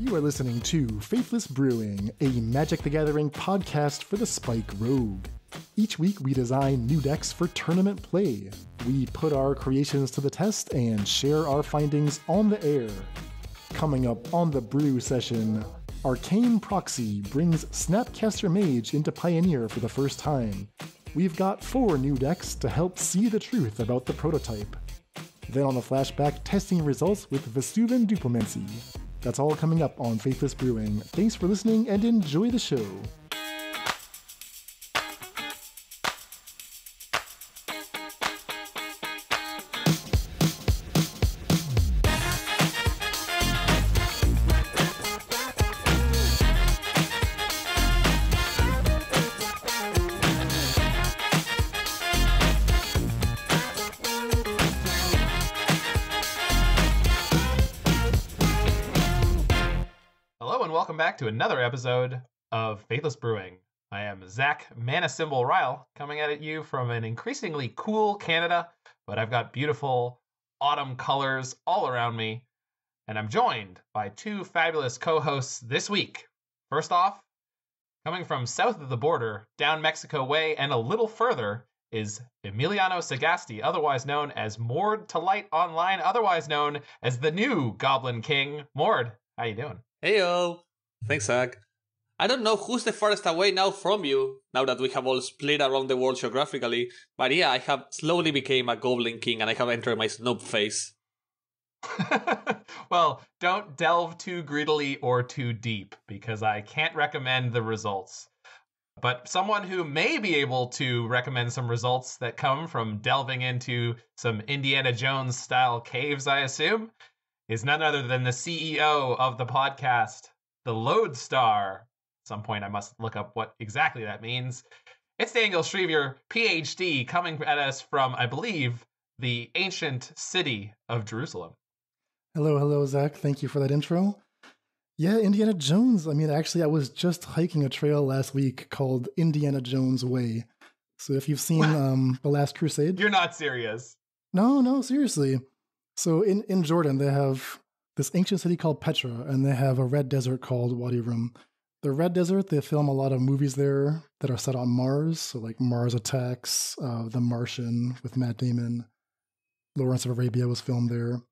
You are listening to Faithless Brewing, a Magic the Gathering podcast for the Spike Rogue. Each week, we design new decks for tournament play. We put our creations to the test and share our findings on the air. Coming up on the brew session, Arcane Proxy brings Snapcaster Mage into Pioneer for the first time. We've got four new decks to help see the truth about the prototype. Then on the flashback, testing results with Vesuvan Duplimancy. That's all coming up on Faithless Brewing. Thanks for listening and enjoy the show. To another episode of Faithless Brewing. I am Zach Manacymbal Ryle coming at you from an increasingly cool Canada, but I've got beautiful autumn colors all around me, and I'm joined by two fabulous co-hosts this week. First off, coming from south of the border, down Mexico way and a little further, is Emiliano Sagasti, otherwise known as Mord to Light Online, otherwise known as the new Goblin King. Mord, how you doing? Heyo! Thanks, Zach. I don't know who's the farthest away now from you, now that we have all split around the world geographically, but yeah, I have slowly became a Goblin King and I have entered my snob phase. well, don't delve too greedily or too deep because I can't recommend the results. But someone who may be able to recommend some results that come from delving into some Indiana Jones style caves, I assume, is none other than the CEO of the podcast, the Lodestar. At some point, I must look up what exactly that means. It's Daniel Shrevier, PhD, coming at us from, I believe, the ancient city of Jerusalem. Hello, hello, Zach. Thank you for that intro. Yeah, Indiana Jones. I mean, actually, I was just hiking a trail last week called Indiana Jones Way. So if you've seen um, The Last Crusade. You're not serious. No, no, seriously. So in, in Jordan, they have this ancient city called Petra, and they have a red desert called Wadi Rum. The red desert, they film a lot of movies there that are set on Mars, so like Mars Attacks, uh, The Martian with Matt Damon, Lawrence of Arabia was filmed there.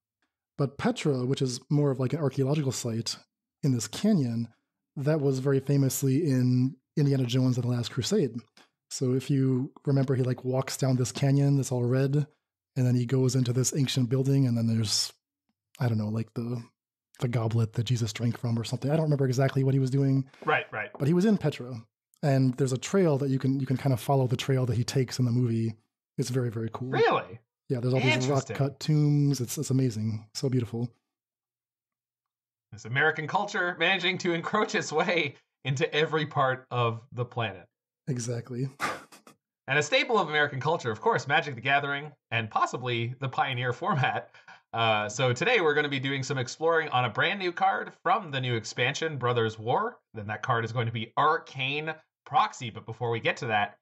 But Petra, which is more of like an archaeological site in this canyon, that was very famously in Indiana Jones and the Last Crusade. So if you remember, he like walks down this canyon that's all red, and then he goes into this ancient building, and then there's, I don't know, like the the goblet that Jesus drank from or something. I don't remember exactly what he was doing, Right, right. but he was in Petra, and there's a trail that you can you can kind of follow the trail that he takes in the movie. It's very very cool. Really? Yeah, there's all these rock cut tombs. It's it's amazing, so beautiful. This American culture managing to encroach its way into every part of the planet. Exactly. And a staple of American culture, of course, Magic the Gathering, and possibly the Pioneer format. Uh, so today we're going to be doing some exploring on a brand new card from the new expansion, Brothers War. Then that card is going to be Arcane Proxy. But before we get to that,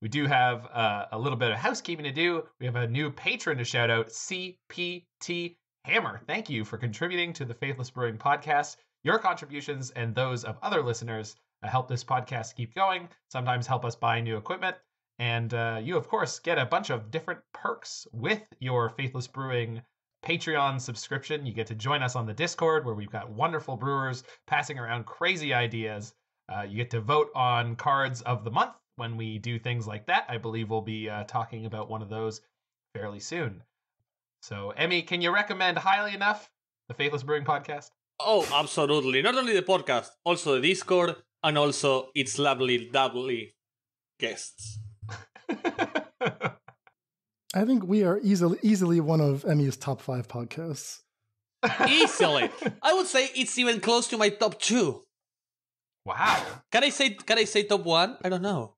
we do have uh, a little bit of housekeeping to do. We have a new patron to shout out, CPT Hammer. Thank you for contributing to the Faithless Brewing podcast. Your contributions and those of other listeners uh, help this podcast keep going, sometimes help us buy new equipment. And uh, you, of course, get a bunch of different perks with your Faithless Brewing Patreon subscription. You get to join us on the Discord where we've got wonderful brewers passing around crazy ideas. Uh, you get to vote on cards of the month when we do things like that. I believe we'll be uh, talking about one of those fairly soon. So, Emmy, can you recommend highly enough the Faithless Brewing podcast? Oh, absolutely. Not only the podcast, also the Discord, and also its lovely, lovely guests. I think we are easily easily one of Emmy's top five podcasts. Easily. I would say it's even close to my top two. wow. Can I say can I say top one? I don't know.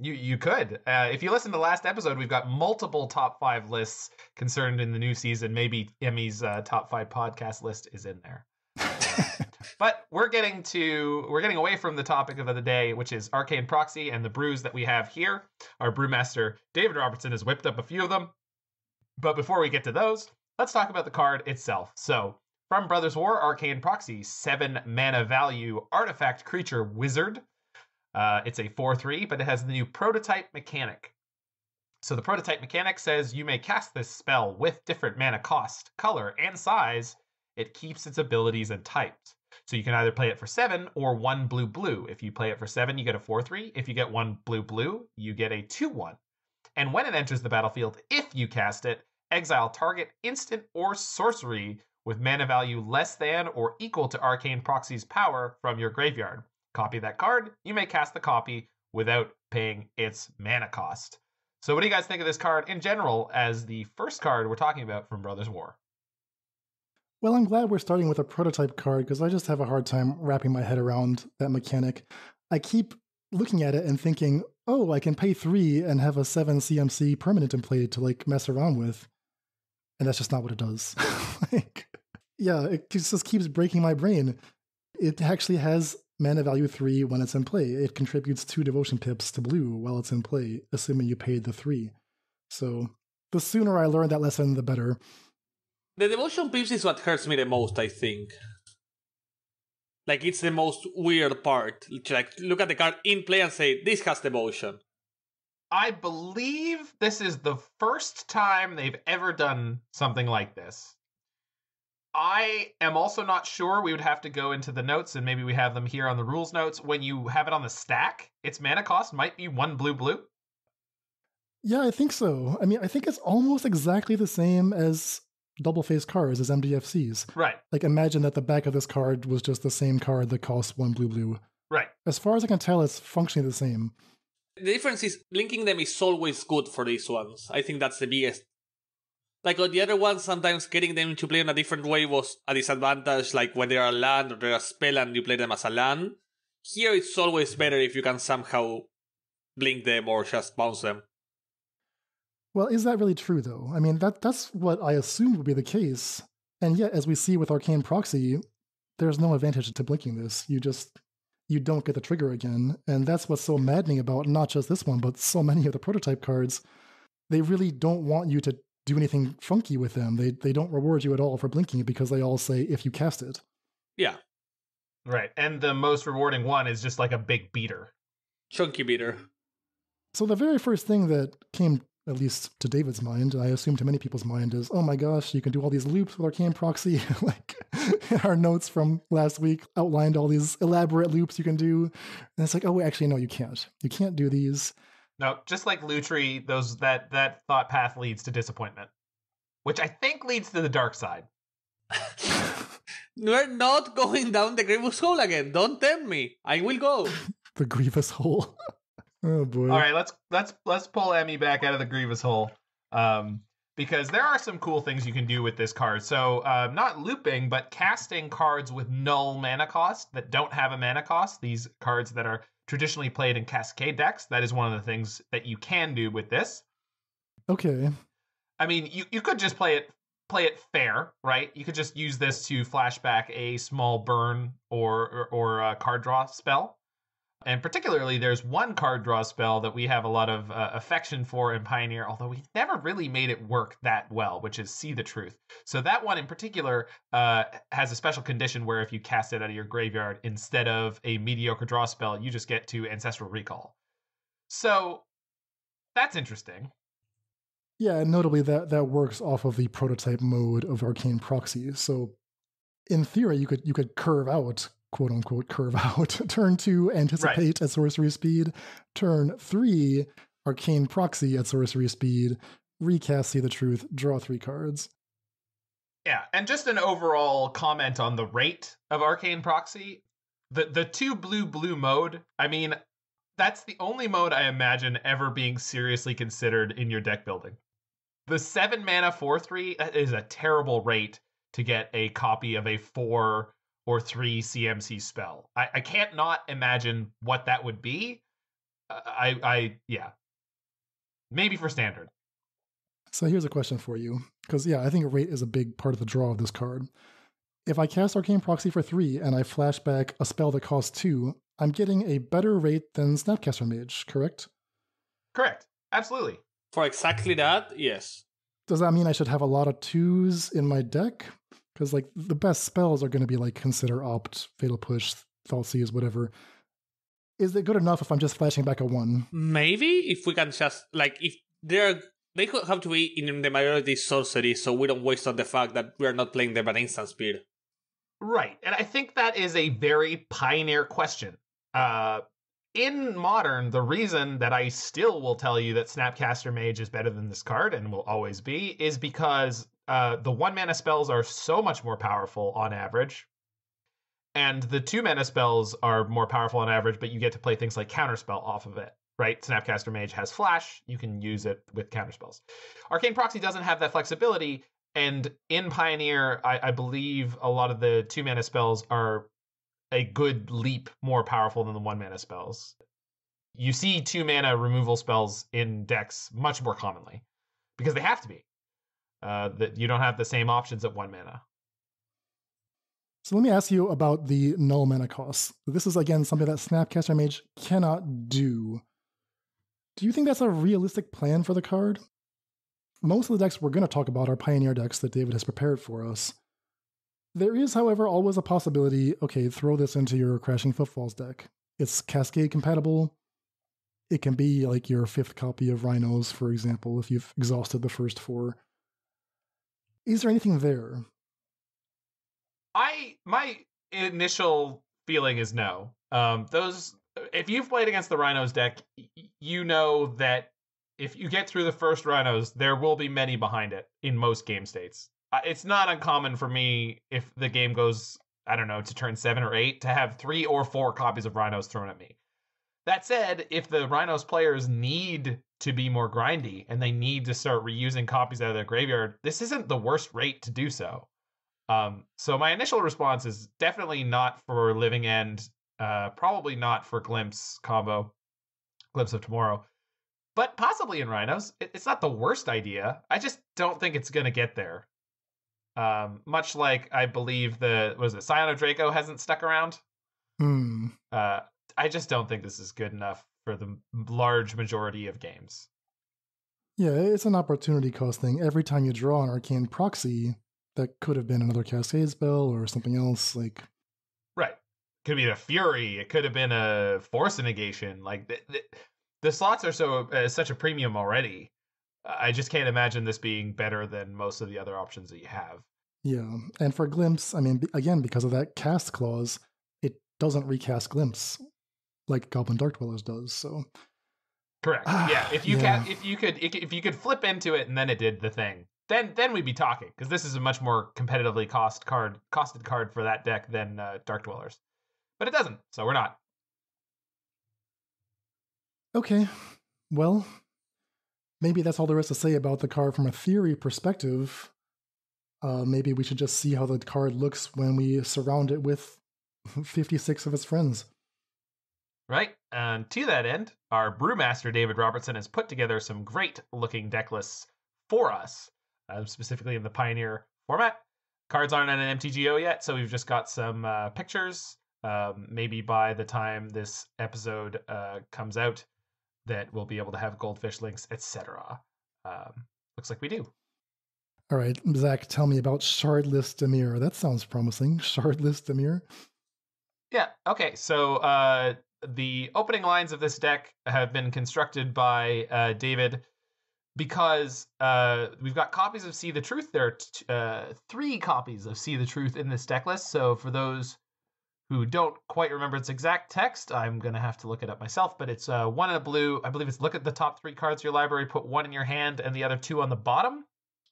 You you could. Uh, if you listen to the last episode, we've got multiple top five lists concerned in the new season. Maybe Emmy's uh, top five podcast list is in there. but we're getting to we're getting away from the topic of the day, which is arcane proxy and the brews that we have here. Our brewmaster David Robertson has whipped up a few of them. But before we get to those, let's talk about the card itself. So From Brothers War, Arcane Proxy, 7 mana value artifact creature wizard. Uh, it's a 4 3, but it has the new prototype mechanic. So the prototype mechanic says you may cast this spell with different mana cost, color, and size. It keeps its abilities and types. So you can either play it for 7 or 1 blue blue. If you play it for 7, you get a 4 3. If you get 1 blue blue, you get a 2 1. And when it enters the battlefield, if you cast it, exile target instant or sorcery with mana value less than or equal to Arcane Proxy's power from your graveyard. Copy that card. You may cast the copy without paying its mana cost. So, what do you guys think of this card in general as the first card we're talking about from Brothers War? Well, I'm glad we're starting with a prototype card because I just have a hard time wrapping my head around that mechanic. I keep looking at it and thinking, oh, I can pay three and have a seven CMC permanent in play to like mess around with. And that's just not what it does. like, yeah, it just keeps breaking my brain. It actually has mana value three when it's in play. It contributes two devotion pips to blue while it's in play, assuming you paid the three. So the sooner I learn that lesson, the better. The devotion piece is what hurts me the most, I think. Like it's the most weird part. Like look at the card in play and say this has devotion. I believe this is the first time they've ever done something like this. I am also not sure. We would have to go into the notes and maybe we have them here on the rules notes. When you have it on the stack, its mana cost might be one blue blue. Yeah, I think so. I mean, I think it's almost exactly the same as double face cards as MDFCs. Right. Like imagine that the back of this card was just the same card that costs one blue blue. Right. As far as I can tell, it's functionally the same. The difference is linking them is always good for these ones. I think that's the biggest. Like on the other ones, sometimes getting them to play in a different way was a disadvantage, like when they're a land or they're a spell and you play them as a land. Here it's always better if you can somehow blink them or just bounce them. Well, is that really true though? I mean, that that's what I assumed would be the case. And yet, as we see with Arcane Proxy, there's no advantage to blinking this. You just you don't get the trigger again. And that's what's so maddening about not just this one, but so many of the prototype cards. They really don't want you to do anything funky with them. They they don't reward you at all for blinking because they all say if you cast it. Yeah. Right. And the most rewarding one is just like a big beater. Chunky beater. So the very first thing that came at least to David's mind, I assume to many people's mind, is oh my gosh, you can do all these loops with Arcane Proxy. like our notes from last week outlined all these elaborate loops you can do. And it's like, oh, actually, no, you can't. You can't do these. No, just like Lutri, those that that thought path leads to disappointment, which I think leads to the dark side. We're not going down the grievous hole again. Don't tempt me. I will go. the grievous hole. Oh boy. All right, let's let's let's pull Emmy back out of the grievous hole. Um, because there are some cool things you can do with this card. So, uh, not looping, but casting cards with null mana cost that don't have a mana cost. These cards that are traditionally played in Cascade decks. That is one of the things that you can do with this. Okay. I mean, you, you could just play it play it fair, right? You could just use this to flashback a small burn or or, or a card draw spell. And particularly, there's one card draw spell that we have a lot of uh, affection for in Pioneer, although we never really made it work that well, which is See the Truth. So that one in particular uh, has a special condition where if you cast it out of your graveyard instead of a mediocre draw spell, you just get to Ancestral Recall. So that's interesting. Yeah, and notably that that works off of the prototype mode of Arcane Proxy. So in theory, you could you could curve out quote unquote curve out. turn two, anticipate right. at sorcery speed. Turn three, arcane proxy at sorcery speed. Recast, see the truth, draw three cards. Yeah, and just an overall comment on the rate of arcane proxy. The the two blue blue mode. I mean, that's the only mode I imagine ever being seriously considered in your deck building. The seven mana four three is a terrible rate to get a copy of a four or three CMC spell. I, I can't not imagine what that would be. I, I, yeah, maybe for standard. So here's a question for you, because yeah, I think rate is a big part of the draw of this card. If I cast Arcane Proxy for three and I flash back a spell that costs two, I'm getting a better rate than Snapcaster Mage, correct? Correct. Absolutely. For exactly that, yes. Does that mean I should have a lot of twos in my deck? Because like the best spells are going to be like consider opt, fatal push, Thoughtseize, whatever. Is it good enough if I'm just flashing back a one? Maybe if we can just like if they're they could have to be in the majority sorcery, so we don't waste on the fact that we are not playing them at instant speed. Right. And I think that is a very pioneer question. Uh, in modern, the reason that I still will tell you that Snapcaster Mage is better than this card and will always be is because uh, the one mana spells are so much more powerful on average. And the two mana spells are more powerful on average, but you get to play things like Counterspell off of it, right? Snapcaster Mage has Flash. You can use it with Counterspells. Arcane Proxy doesn't have that flexibility. And in Pioneer, I, I believe a lot of the two mana spells are a good leap more powerful than the one mana spells. You see two mana removal spells in decks much more commonly because they have to be. Uh, that you don't have the same options at one mana. So let me ask you about the null mana cost. This is again something that Snapcaster Mage cannot do. Do you think that's a realistic plan for the card? Most of the decks we're going to talk about are Pioneer decks that David has prepared for us. There is, however, always a possibility okay, throw this into your Crashing Footfalls deck. It's Cascade compatible. It can be like your fifth copy of Rhinos, for example, if you've exhausted the first four. Is there anything there? I my initial feeling is no. Um, those if you've played against the Rhinos deck, you know that if you get through the first Rhinos, there will be many behind it in most game states. It's not uncommon for me if the game goes, I don't know, to turn seven or eight to have three or four copies of Rhinos thrown at me. That said, if the Rhinos players need to be more grindy and they need to start reusing copies out of their graveyard, this isn't the worst rate to do so. Um, so my initial response is definitely not for Living End, uh, probably not for Glimpse combo, Glimpse of Tomorrow, but possibly in Rhinos. It, it's not the worst idea. I just don't think it's going to get there. Um, much like I believe the was it of Draco hasn't stuck around. Hmm. Uh, I just don't think this is good enough for the large majority of games. Yeah, it's an opportunity cost thing. Every time you draw an arcane proxy, that could have been another cascade spell or something else. Like, right, could be a fury. It could have been a force negation. Like the, the, the slots are so uh, such a premium already. I just can't imagine this being better than most of the other options that you have. Yeah, and for glimpse, I mean, again, because of that cast clause, it doesn't recast glimpse like Goblin Dark Dwellers does. So correct. yeah, if you yeah. can, if you could, if you could flip into it and then it did the thing, then then we'd be talking because this is a much more competitively cost card, costed card for that deck than uh, Dark Dwellers. But it doesn't, so we're not. Okay, well, maybe that's all there is to say about the card from a theory perspective. Uh, maybe we should just see how the card looks when we surround it with 56 of its friends. Right. And to that end, our brewmaster David Robertson has put together some great looking deck lists for us, uh, specifically in the Pioneer format. Cards aren't on an MTGO yet, so we've just got some uh, pictures. Um, maybe by the time this episode uh, comes out, that we'll be able to have goldfish links, etc. Um, looks like we do. All right, Zach, tell me about Shardless Dimir. That sounds promising. Shardless Dimir. Yeah. Okay. So uh, the opening lines of this deck have been constructed by uh, David because uh, we've got copies of See the Truth. There are t- uh, three copies of See the Truth in this deck list. So for those who don't quite remember its exact text, I'm going to have to look it up myself. But it's uh, one in a blue. I believe it's look at the top three cards of your library, put one in your hand, and the other two on the bottom.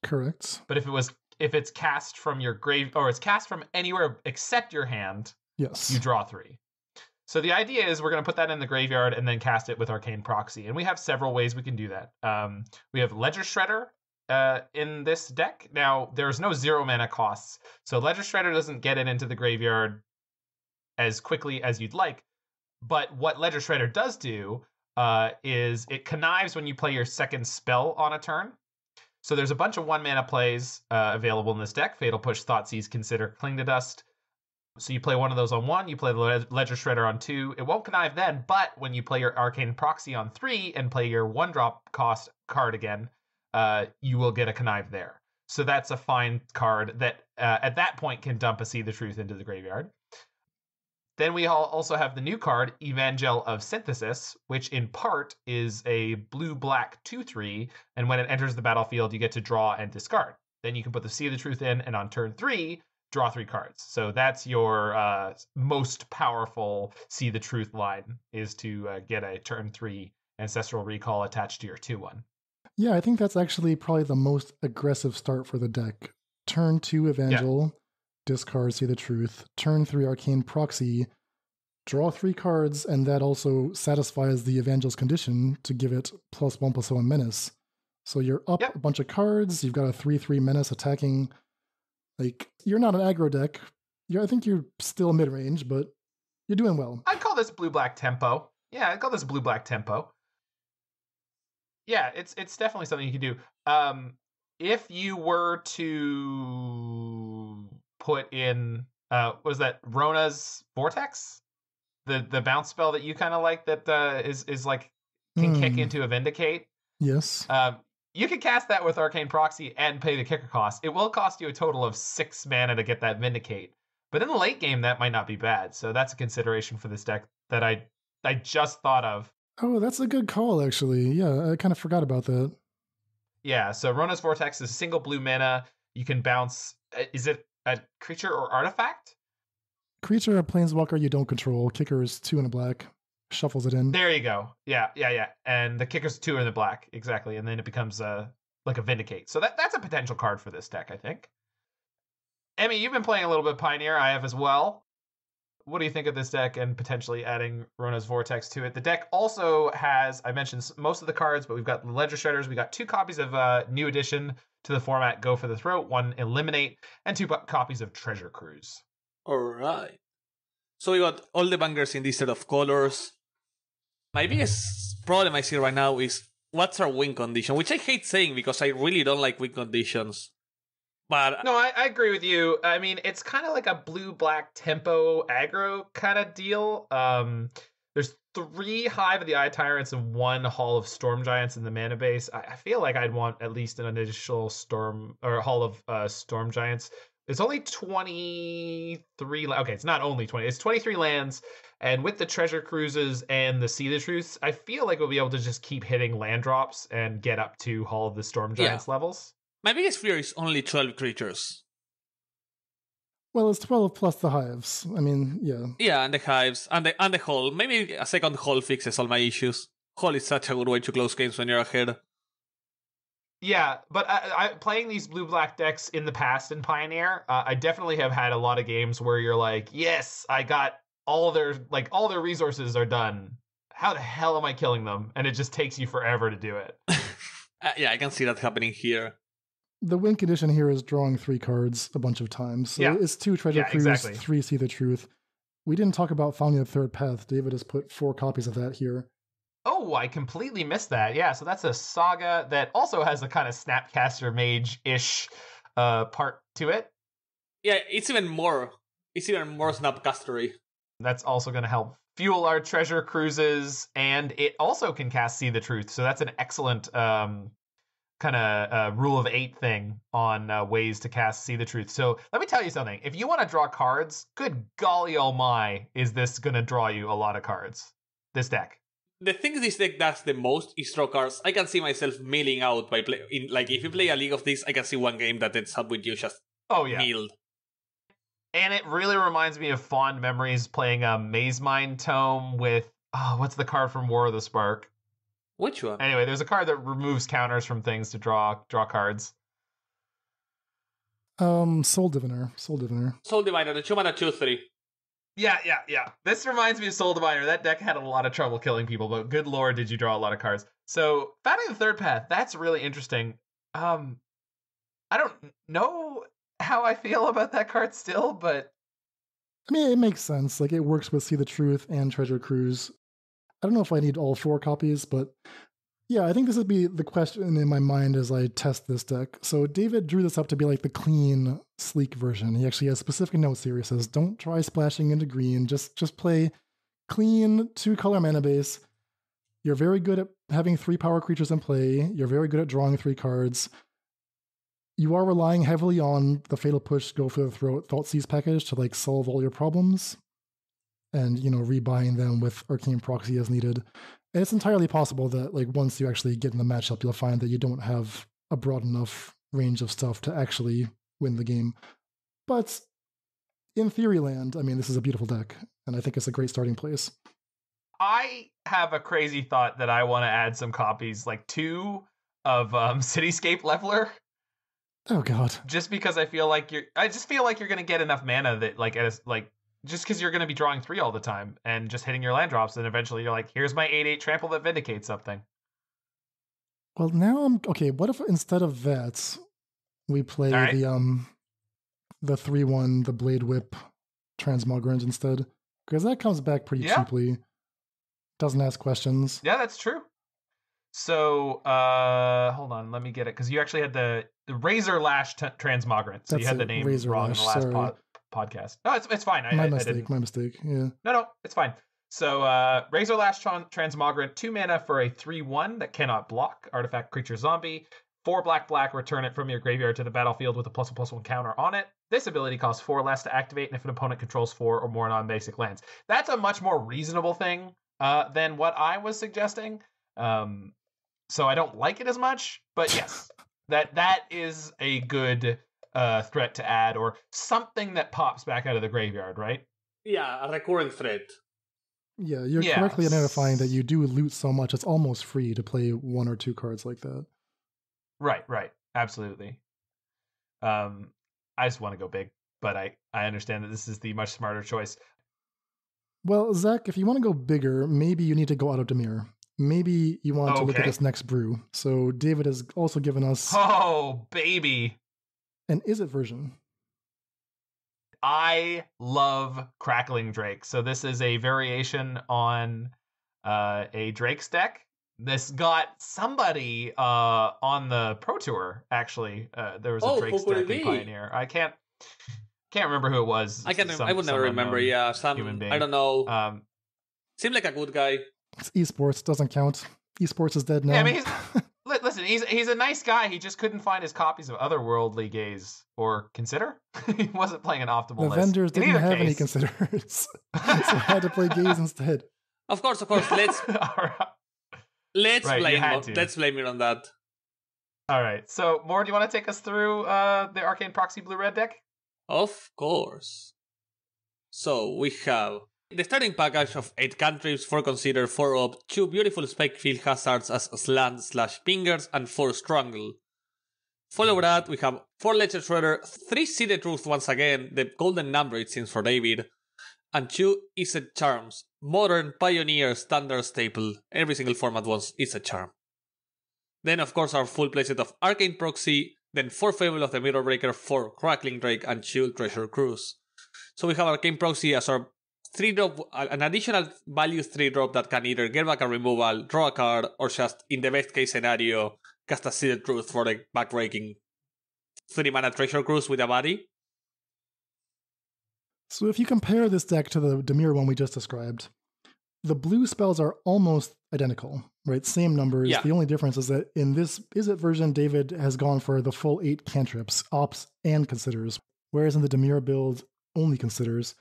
Correct. But if it was if it's cast from your grave or it's cast from anywhere except your hand, yes, you draw three. So the idea is we're going to put that in the graveyard and then cast it with Arcane Proxy. And we have several ways we can do that. Um, we have Ledger Shredder uh, in this deck. Now, there's no zero mana costs. So Ledger Shredder doesn't get it into the graveyard as quickly as you'd like. But what Ledger Shredder does do uh, is it connives when you play your second spell on a turn. So there's a bunch of one mana plays uh, available in this deck. Fatal Push, Thoughtseize, Consider, Cling to Dust. So you play one of those on one, you play the Ledger Shredder on two. It won't connive then, but when you play your Arcane Proxy on three and play your one drop cost card again, uh, you will get a connive there. So that's a fine card that uh, at that point can dump a See the Truth into the graveyard. Then we also have the new card, Evangel of Synthesis, which in part is a blue black 2 3. And when it enters the battlefield, you get to draw and discard. Then you can put the See the Truth in, and on turn three, draw three cards. So that's your uh, most powerful See the Truth line, is to uh, get a turn three Ancestral Recall attached to your 2 1. Yeah, I think that's actually probably the most aggressive start for the deck. Turn two Evangel, yeah. discard See the Truth. Turn three Arcane Proxy, draw three cards, and that also satisfies the Evangel's condition to give it plus one plus one menace. So you're up yep. a bunch of cards. You've got a three three menace attacking. Like you're not an aggro deck. You're, I think you're still mid range, but you're doing well. I'd call this blue black tempo. Yeah, I'd call this blue black tempo yeah, it's it's definitely something you can do. Um, if you were to put in, uh, was that Rona's Vortex, the the bounce spell that you kind of like that uh, is is like can mm. kick hmm. into a Vindicate. Yes. Um, you can cast that with Arcane Proxy and pay the kicker cost. It will cost you a total of six mana to get that Vindicate. But in the late game, that might not be bad. So that's a consideration for this deck that I I just thought of Oh, that's a good call, actually. Yeah, I kind of forgot about that. Yeah, so Rona's Vortex is single blue mana. You can bounce. Uh, is it a creature or artifact? Creature, a planeswalker you don't control. Kicker is two in a black. Shuffles it in. There you go. Yeah, yeah, yeah. And the kicker's two in the black, exactly. And then it becomes a like a Vindicate. So that that's a potential card for this deck, I think. Emmy, you've been playing a little bit Pioneer. I have as well what do you think of this deck and potentially adding Rona's Vortex to it? The deck also has, I mentioned most of the cards, but we've got Ledger Shredders. We got two copies of uh, New Edition to the format Go for the Throat, one Eliminate, and two copies of Treasure Cruise. All right. So we got all the bangers in this set of colors. My biggest problem I see right now is what's our win condition, which I hate saying because I really don't like win conditions. But no, I, I agree with you. I mean, it's kind of like a blue black tempo aggro kind of deal. Um, there's three Hive of the Eye Tyrants and one Hall of Storm Giants in the mana base. I, I feel like I'd want at least an initial Storm or Hall of uh, Storm Giants. It's only 23. Okay, it's not only 20. It's 23 lands. And with the treasure cruises and the See the Truths, I feel like we'll be able to just keep hitting land drops and get up to Hall of the Storm Giants yeah. levels. My biggest fear is only 12 creatures. Well, it's 12 plus the hives. I mean, yeah. Yeah, and the hives, and the, and the hole. Maybe a second hall fixes all my issues. Hall is such a good way to close games when you're ahead. Yeah, but I, I, playing these blue black decks in the past in Pioneer, uh, I definitely have had a lot of games where you're like, yes, I got all their like all their resources are done. How the hell am I killing them? And it just takes you forever to do it. uh, yeah, I can see that happening here the win condition here is drawing three cards a bunch of times. So yeah. it's two treasure yeah, cruise, exactly. three see the truth. We didn't talk about founding the third path. David has put four copies of that here. Oh, I completely missed that. Yeah, so that's a saga that also has a kind of Snapcaster Mage ish uh, part to it. Yeah, it's even more. It's even more Snapcastery. That's also going to help fuel our treasure cruises, and it also can cast See the Truth. So that's an excellent um, kind of uh, rule of eight thing on uh, ways to cast see the truth. So let me tell you something. If you want to draw cards, good golly oh my, is this going to draw you a lot of cards? This deck. The thing this deck does the most is draw cards. I can see myself milling out by play. In, like if you play a league of this, I can see one game that ends up with you just oh yeah milled. And it really reminds me of fond memories playing a Mazemind Tome with oh, what's the card from War of the Spark? Which one? Anyway, there's a card that removes counters from things to draw draw cards. Um, Soul Diviner. Soul Diviner. Soul Diviner, the two mana two three. Yeah, yeah, yeah. This reminds me of Soul Diviner. That deck had a lot of trouble killing people, but good lord, did you draw a lot of cards. So, founding the third path, that's really interesting. Um, I don't know how I feel about that card still, but I mean, it makes sense. Like, it works with See the Truth and Treasure Cruise. I don't know if I need all four copies, but yeah, I think this would be the question in my mind as I test this deck. So David drew this up to be like the clean, sleek version. He actually has specific notes here. He says, "Don't try splashing into green. Just just play clean two color mana base. You're very good at having three power creatures in play. You're very good at drawing three cards. you are relying heavily on the fatal push go for the throat Thoughtseize package to like solve all your problems and you know rebuying them with arcane proxy as needed and it's entirely possible that like once you actually get in the matchup you'll find that you don't have a broad enough range of stuff to actually win the game. But in theory land i mean this is a beautiful deck and i think it's a great starting place. I have a crazy thought that I want to add some copies, like two of um, Cityscape Leveler, oh god. Just because I feel like you're. I just feel like you're gonna get enough mana that, like, as like, just because you're gonna be drawing three all the time and just hitting your land drops, and eventually you're like, here's my eight eight trample that vindicates something. well now i'm okay what if instead of that we play right. the um the 3-1 the blade whip transmogrant instead because that comes back pretty Yeah. cheaply doesn't ask questions Yeah, that's true. So, uh, hold on, let me get it because you actually had the, the Razorlash t- Transmogrant. So you That's had the name Razor wrong Lash, in the last sorry. pod, podcast. No, it's it's fine. I, my I, I mistake didn't my mistake yeah No, no, it's fine. So, uh, Razorlash Tran- Transmogrant, two mana for a 3 1 that cannot block, artifact creature zombie. Four black, black, return it from your graveyard to the battlefield with a plus one plus one counter on it. This ability costs four less to activate, and if an opponent controls four or more non basic lands. That's a much more reasonable thing uh, than what I was suggesting. Um, so I don't like it as much, but yes, that that is a good uh, threat to add or something that pops back out of the graveyard, right? Yeah, a recurrent threat. Yeah, you're Yes. correctly identifying that you do loot so much, it's almost free to play one or two cards like that. Right, right. Absolutely. Um I just want to go big, but I I understand that this is the much smarter choice. Well, Zach, if you want to go bigger, maybe you need to go out of Dimir. Maybe you want to look at this next brew. So David has also given us Oh, baby. An Izzet version. I love Crackling Drake. So this is a variation on uh a Drake's deck. This got somebody uh on the Pro Tour actually. Uh there was a Oh, Drake's deck in? Pioneer. I can't can't remember who it was. I can. Some- I would never remember. Yeah, some. human being. I don't know. Um Seemed like a good guy. It's esports doesn't count. Esports is dead now. Yeah, I mean, Li- Listen, he's he's a nice guy. He just couldn't find his copies of otherworldly gaze or consider. he wasn't playing an optimal the list. vendors didn't either have any case- considers, so had to play gaze instead. Of course, of course. Let's All right. let's Right, blame had on- let's blame it on that. All right. So, More, do you want to take us through uh, the Arcane Proxy Blue Red deck? Of course. So we have the starting package of 8 cantrips, 4 consider, 4 Opt, 2 beautiful spikefield hazards as slant slash pingers, and 4 strangle. Follow that, we have 4 Ledger Shredder, 3 See the Truth once again, the golden number it seems for David, and 2 Izzet Charms. Modern, Pioneer, Standard, Staple, every single format wants Izzet Charm. Then, of course, our full playset of Arcane Proxy, then 4 Fable of the Mirror Breaker, 4 Crackling Drake, and 2 Treasure Cruise. So we have Arcane Proxy as our 3 drop, uh, an additional value 3 drop that can either get back a removal, draw a card, or just, in the best case scenario, cast a See the Truth for the backbreaking 3 mana Treasure Cruise with a body. So if you compare this deck to the Dimir one we just described, the blue spells are almost identical, right? Same numbers. Yeah. The only difference is that in this Izzet version, David has gone for the full eight cantrips, Opts, and considers, whereas in the Dimir build, only considers.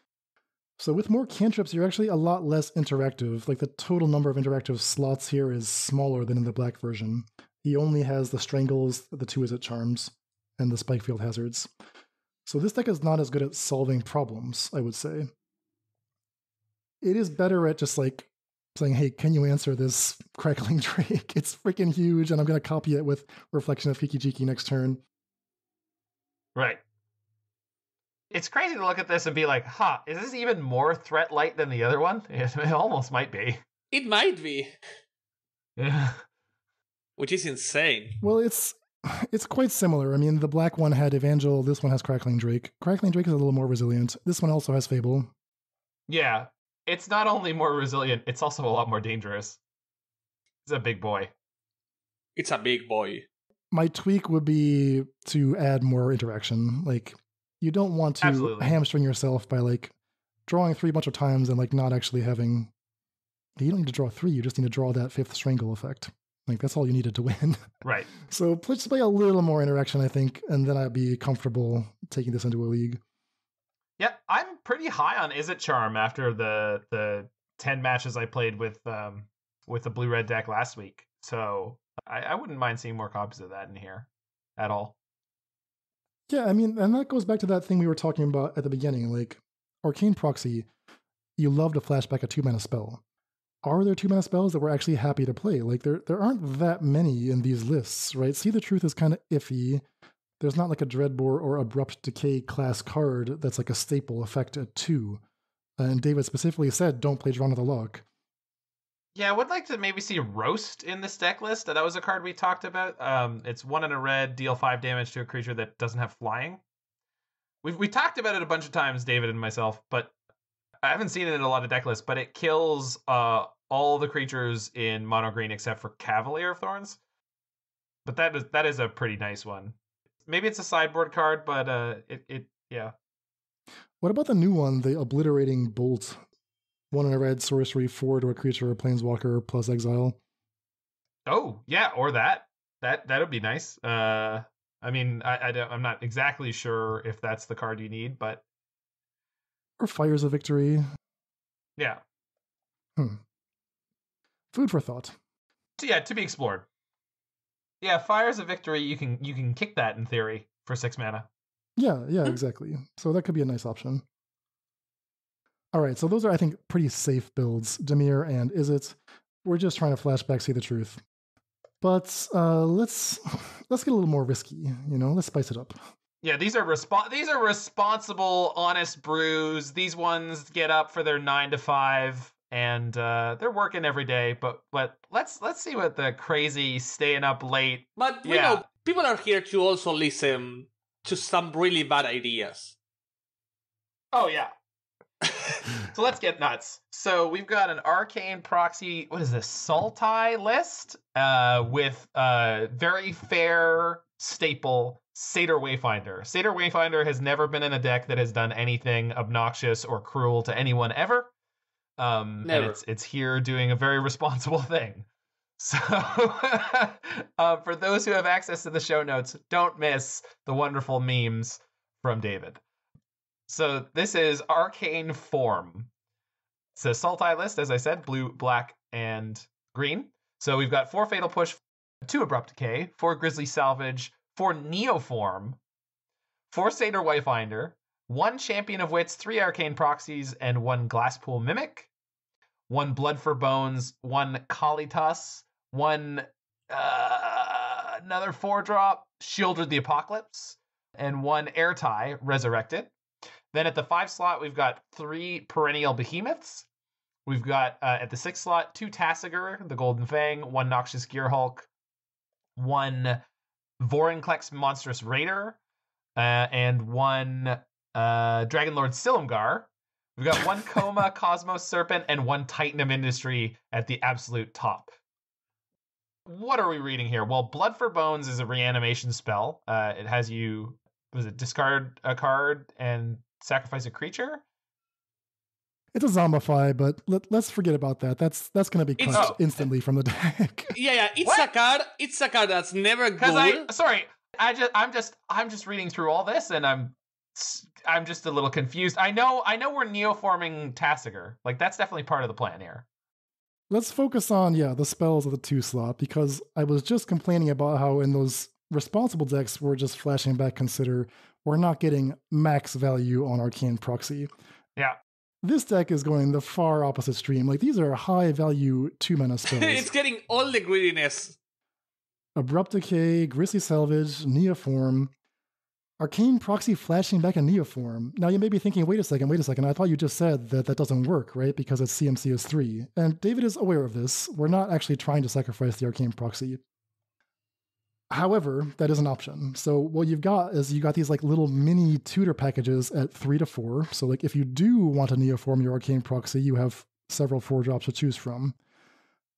So with more cantrips, you're actually a lot less interactive. Like the total number of interactive slots here is smaller than in the black version. He only has the strangles, the two Izzet charms, and the spikefield hazards. So this deck is not as good at solving problems, I would say. It is better at just like saying, hey, can you answer this crackling drake? It's freaking huge, and I'm gonna copy it with reflection of Kiki Jiki next turn. Right. It's crazy to look at this and be like, huh, is this even more threat light than the other one? It almost might be. It might be, Yeah. which is insane. Well, it's it's quite similar. I mean, the black one had Evangel, this one has Crackling Drake. Crackling Drake is a little more resilient. This one also has Fable. Yeah. It's not only more resilient, it's also a lot more dangerous. It's a big boy. It's a big boy. My tweak would be to add more interaction. Like, you don't want to Absolutely. hamstring yourself by like drawing three a bunch of times and like not actually having. You don't need to draw three. You just need to draw that fifth strangle effect. Like that's all you needed to win. Right. so let's play a little more interaction, I think, and then I'd be comfortable taking this into a league. Yeah, I'm pretty high on Izzet Charm after the the ten matches I played with um with the blue red deck last week. So I, I wouldn't mind seeing more copies of that in here at all. Yeah, I mean, and that goes back to that thing we were talking about at the beginning. Like Arcane Proxy, you love to flashback a two mana spell. Are there two mana spells that we're actually happy to play? Like there there aren't that many in these lists, right? See the truth is kind of iffy. There's not like a Dreadbore or Abrupt Decay class card that's like a staple effect at two. And David specifically said, don't play Drown in the Loch. Yeah, I would like to maybe see Roast in this deck list. That was a card we talked about. Um, it's one in a red, deal five damage to a creature that doesn't have flying. We've we talked about it a bunch of times, David and myself, but I haven't seen it in a lot of deck lists. But it kills uh, all the creatures in mono green except for Cavalier of Thorns. But that is that is a pretty nice one. Maybe it's a sideboard card, but uh, it it yeah. What about the new one, the Obliterating Bolt? One in a red sorcery, four to a creature or planeswalker plus exile. Oh yeah, or that that that would be nice. Uh, I mean, I, I don't, I'm not exactly sure if that's the card you need, but Or Fires of Victory. yeah, Hmm. Food for thought. So, yeah, to be explored. Yeah, fires of victory. You can you can kick that in theory for six mana. Yeah, yeah, Hmm. exactly. So that could be a nice option. All right, so those are, I think, pretty safe builds. Dimir and Izzet. We're just trying to flashback, see the truth. But uh, let's let's get a little more risky. You know, let's spice it up. Yeah, these are respo- These are responsible, honest brews. These ones get up for their nine to five, and uh, they're working every day. But but let's let's see what the crazy staying up late. But you Yeah. know, people are here to also listen to some really bad ideas. Oh yeah. So let's get nuts. So we've got an arcane proxy. What is this? Sultai list uh, with uh, very fair staple Satyr Wayfinder. Satyr Wayfinder has never been in a deck that has done anything obnoxious or cruel to anyone ever. Um, and Never. it's it's here doing a very responsible thing. So, uh, for those who have access to the show notes, don't miss the wonderful memes from David. So this is Arcane Form. It's a Sultai list, as I said, blue, black, and green. So we've got four Fatal Push, two Abrupt Decay, four Grizzly Salvage, four Neoform, four Satyr Wayfinder, one Champion of Wits, three Arcane Proxies, and one Glasspool Mimic, one Blood for Bones, one Kalitas, one uh, another four drop Sheoldred the Apocalypse, and one Ertai Resurrected. Then at the five slot, we've got three perennial behemoths. We've got uh, at the six slot two Tasigur, the Golden Fang, one Noxious Gearhulk, one Vorinclex Monstrous Raider, uh, and one uh, Dragonlord Silumgar. We've got one Koma Cosmos Serpent and one Titan of Industry at the absolute top. What are we reading here? Well, Blood for Bones is a reanimation spell. Uh, it has you was it discard a card and sacrifice a creature? It's a zombify, but let, let's forget about that. That's that's going to be It's- cut Oh. instantly from the deck. Yeah, yeah, it's What? a card. It's a card that's never Because good. I sorry, I just I'm just I'm just reading through all this and I'm s- I'm just a little confused. I know I know we're neoforming Tasigur. Like that's definitely part of the plan here. Let's focus on yeah the spells of the two slot because I was just complaining about how in those responsible decks we're just flashing back. Consider we're not getting max value on Arcane Proxy. Yeah. This deck is going the far opposite stream. Like these are high value two mana spells. it's getting all the greediness. Abrupt Decay, Grizzly Salvage, Neoform, Arcane Proxy flashing back a Neoform. Now you may be thinking, wait a second, wait a second. I thought you just said that that doesn't work, right? Because it's CMC is 3. And David is aware of this. We're not actually trying to sacrifice the Arcane Proxy. However, that is an option. So what you've got is you got these like little mini tutor packages at 3 to 4. So like if you do want to Neoform your Arcane Proxy, you have several 4 drops to choose from.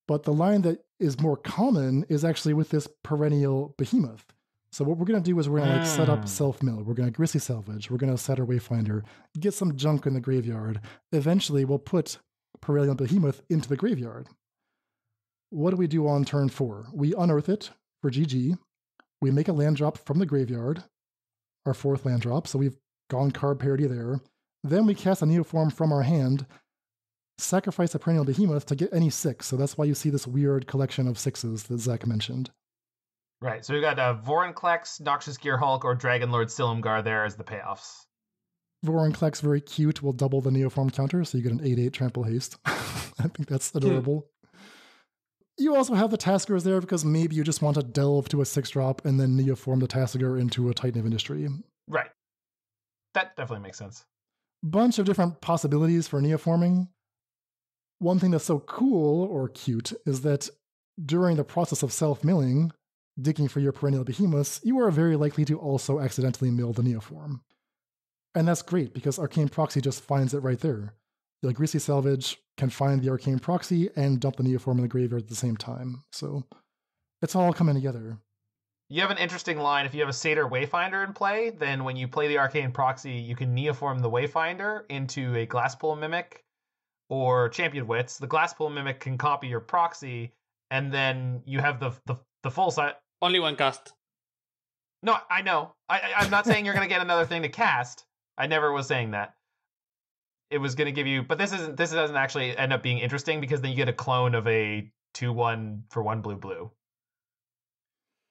But the line that is more common is actually with this perennial behemoth. So what we're gonna do is we're gonna like set up Mm. self mill. We're gonna grizzly salvage. We're gonna Satyr wayfinder. Get some junk in the graveyard. Eventually, we'll put perennial behemoth into the graveyard. what do we do on turn four? We unearth it for GG. We make a land drop from the graveyard, our fourth land drop. So we've gone card parity there. Then we cast a Neoform from our hand, sacrifice a Perennial Behemoth to get any six. So that's why you see this weird collection of sixes that Zach mentioned. Right. So we've got uh, Vorinclex, Noxious Gearhulk, or Dragon Lord Silumgar there as the payoffs. Vorinclex, very cute, will double the Neoform counter, so you get an 8 8 trample haste. I think that's adorable. You also have the Tasigurs there because maybe you just want to delve to a 6 drop and then Neoform the Tasigur into a Titan of Industry. Right. That definitely makes sense. Bunch of different possibilities for Neoforming. One thing that's so cool or cute is that during the process of self milling, digging for your perennial behemoths, you are very likely to also accidentally mill the Neoform. And that's great because Arcane Proxy just finds it right there. Like Grisly Salvage can find the Arcane Proxy and dump the Neoform in the graveyard at the same time. So it's all coming together. You have an interesting line. If you have a Satyr Wayfinder in play, then when you play the Arcane Proxy, you can Neoform the Wayfinder into a Glasspool Mimic or Champion Wits. The Glasspool Mimic can copy your proxy, and then you have the the, the full set. Only one cast. No, I know. I, I'm not saying you're going to get another thing to cast. I never was saying that. It was going to give you, but this isn't. This doesn't actually end up being interesting because then you get a clone of a two one for one blue blue.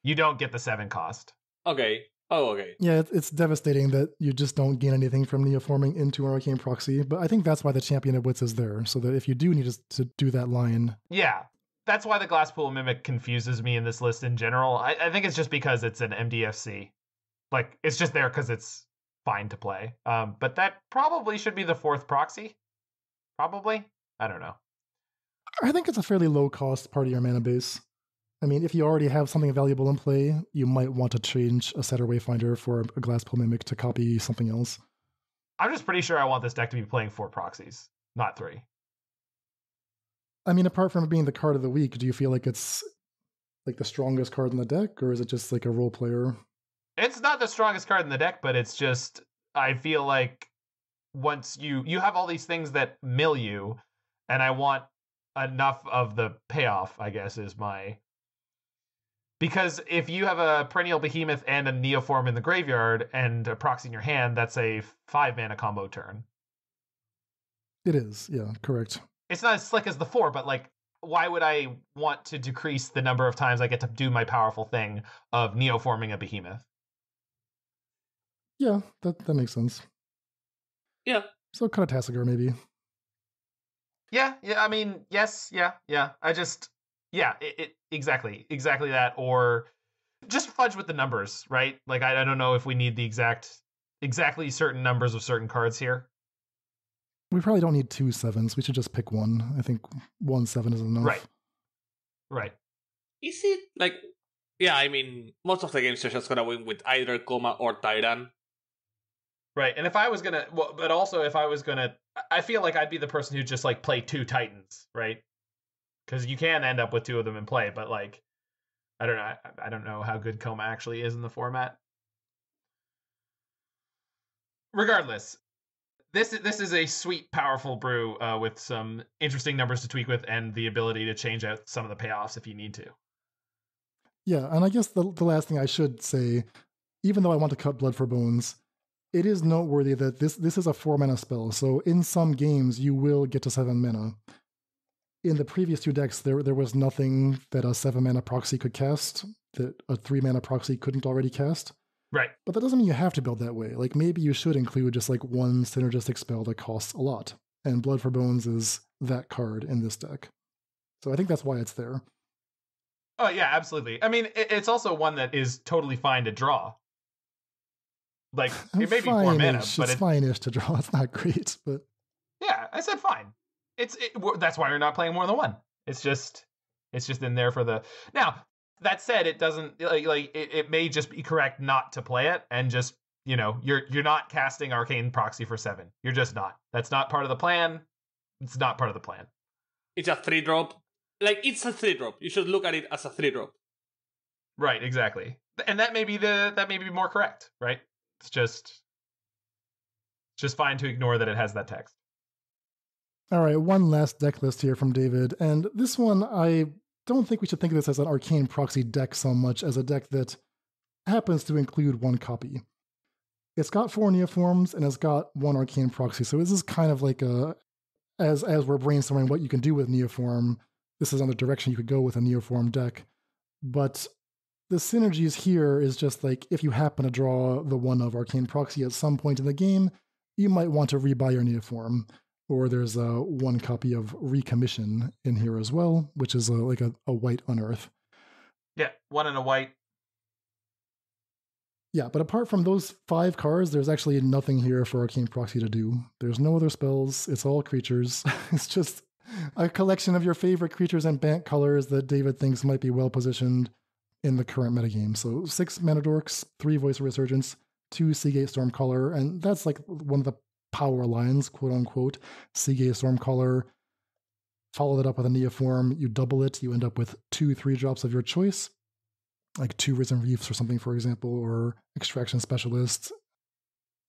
You don't get the seven cost. Okay. Oh, okay. Yeah, it's devastating that you just don't gain anything from neoforming into an arcane proxy. But I think that's why the champion of wits is there, so that if you do need to do that line, yeah, that's why the Glasspool Mimic confuses me in this list in general. I, I think it's just because it's an MDFC, like it's just there because it's fine to play. Um, but that probably should be the fourth proxy. Probably, I don't know. I think it's a fairly low cost part of your mana base. I mean, if you already have something valuable in play, you might want to change a Satyr Wayfinder for a Glasspool Mimic to copy something else. I'm just pretty sure I want this deck to be playing four proxies, not three. I mean, apart from being the card of the week, do you feel like it's like the strongest card in the deck, or is it just like a role player? It's not the strongest card in the deck, but it's just I feel like once you you have all these things that mill you, and I want enough of the payoff. I guess is my because if you have a perennial behemoth and a neoform in the graveyard and a proxy in your hand, that's a five mana combo turn. It is, yeah, correct. It's not as slick as the four, but like, why would I want to decrease the number of times I get to do my powerful thing of neoforming a behemoth? Yeah, that that makes sense. Yeah. So cut a Tasigur maybe. Yeah, yeah. I mean, yes, yeah, yeah. I just yeah, it, it, exactly, exactly that, or just fudge with the numbers, right? Like I, I don't know if we need the exact, exactly certain numbers of certain cards here. We probably don't need two sevens. We should just pick one. I think one seven is enough. Right. Right. Is it like? Yeah, I mean, most of the games you're just gonna win with either Koma or Tyrant. Right, and if I was gonna, well, but also if I was gonna, I feel like I'd be the person who just like play two Titans, right? because you can end up with two of them in play. But like, I don't know. I, I don't know how good Koma actually is in the format. Regardless, this this is a sweet, powerful brew uh, with some interesting numbers to tweak with, and the ability to change out some of the payoffs if you need to. Yeah, and I guess the the last thing I should say, even though I want to cut blood for bones, it is noteworthy that this this is a four mana spell. So in some games you will get to seven mana in the previous two decks, there there was nothing that a seven mana proxy could cast that a three mana proxy couldn't already cast. Right. But that doesn't mean you have to build that way. Like maybe you should include just like one synergistic spell that costs a lot. And Blood for Bones is that card in this deck. So I think that's why it's there. Oh yeah, absolutely. I mean, it's also one that is totally fine to draw. Like it may be four mana, but it's fine-ish to draw. It's not great, but yeah, I said fine it's it, that's why you're not playing more than one. It's just it's just in there for the now. That said, it doesn't like like it, it may just be correct not to play it and just you know you're you're not casting arcane proxy for seven. You're just not. That's not part of the plan. It's not part of the plan. It's a three drop. Like it's a three drop. You should look at it as a three drop. Right. Exactly. And that may be the that may be more correct. Right. It's just just fine to ignore that it has that text. All right, one last deck list here from David. And this one I don't think we should think of this as an arcane proxy deck so much as a deck that happens to include one copy. It's got four neoforms and it's got one arcane proxy. So this is kind of like a as as we're brainstorming what you can do with neoform, this is on the direction you could go with a neoform deck. But the synergies here is just like if you happen to draw the one of arcane proxy at some point in the game, you might want to rebuy your neoform. Or there's a one copy of recommission in here as well, which is a, like a, a white unearth. Yeah, one in a white. Yeah, but apart from those five cards, there's actually nothing here for Arcane Proxy to do. There's no other spells. It's all creatures. it's just a collection of your favorite creatures and Bant colors that David thinks might be well positioned in the current metagame. So six mana dorks, three voice resurgence, two Sea-Gate Stormcaller, and that's like one of the power lines, quote unquote. Sea-Gate Stormcaller. Follow that up with a Neoform. You double it. You end up with two three drops of your choice, like two Risen Reefs or something, for example, or Extraction Specialist.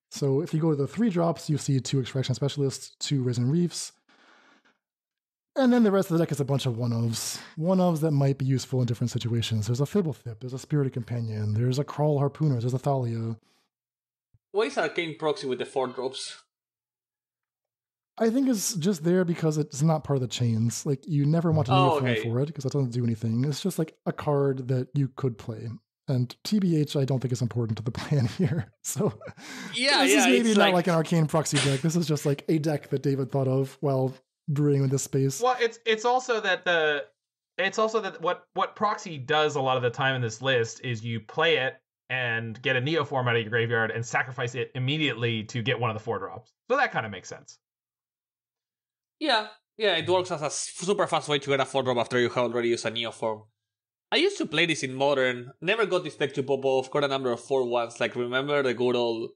So if you go to the three drops, you see two Extraction Specialists, two Risen Reefs. And then the rest of the deck is a bunch of one ofs. One ofs that might be useful in different situations. There's a Fblthp, there's a Spirited Companion, there's a Kraul Harpooner, there's a Thalia. Why is Arcane Proxy with the four drops? I think it's just there because it's not part of the chains. Like you never want to Oh, okay. for it because that doesn't do anything. It's just like a card that you could play. And TBH, I don't think is important to the plan here. So Yeah, this yeah. is maybe not like, like an arcane proxy deck. This is just like a deck that David thought of while brewing with this space. Well, it's it's also that the it's also that what what proxy does a lot of the time in this list is you play it and get a neoform out of your graveyard and sacrifice it immediately to get one of the four drops. So that kind of makes sense. Yeah, yeah, it works as a super fast way to get a 4 drop after you have already used a Neoform. I used to play this in Modern, never got this deck to pop off, got a number of 4 ones, like remember the good old.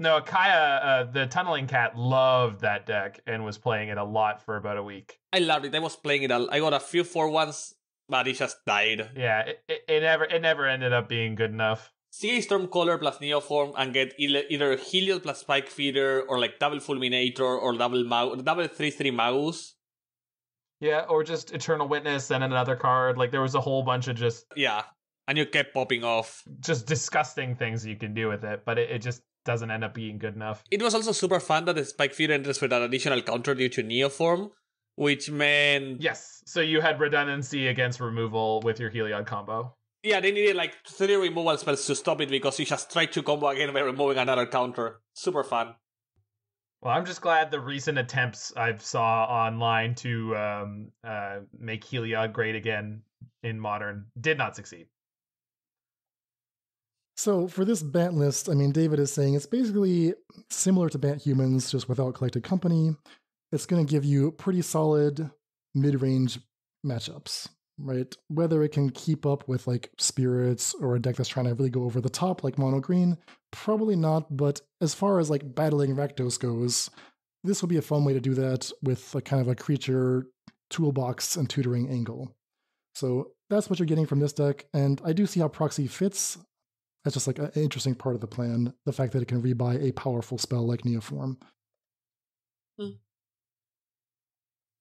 No, Kaya, uh, the tunneling cat, loved that deck and was playing it a lot for about a week. I loved it, I was playing it, a- I got a few 4 ones, but it just died. Yeah, it, it, it never it never ended up being good enough. Sea-Gate Stormcaller plus Neoform and get either, either Heliod plus Spike Feeder or like double Fulminator or double Mau- double 3 3 Mouse. Yeah, or just Eternal Witness and another card. Like there was a whole bunch of just Yeah, and you kept popping off. just disgusting things you can do with it, but it, it just doesn't end up being good enough. It was also super fun that the Spike Feeder enters with an additional counter due to Neoform, which meant Yes, so you had redundancy against removal with your Heliod combo. yeah, they needed like three removal spells to stop it because you just tried to combo again by removing another counter. Super fun. Well, I'm just glad the recent attempts I've saw online to um, uh, make Heliod great again in modern did not succeed. So for this Bant list, I mean, David is saying it's basically similar to Bant Humans, just without collected company. It's going to give you pretty solid mid-range matchups, right? Whether it can keep up with like spirits or a deck that's trying to really go over the top, like mono green, probably not. But as far as like battling Rakdos goes, this will be a fun way to do that with a kind of a creature toolbox and tutoring angle. So that's what you're getting from this deck, and I do see how proxy fits. That's just like an interesting part of the plan. The fact that it can rebuy a powerful spell like Neoform. Hmm.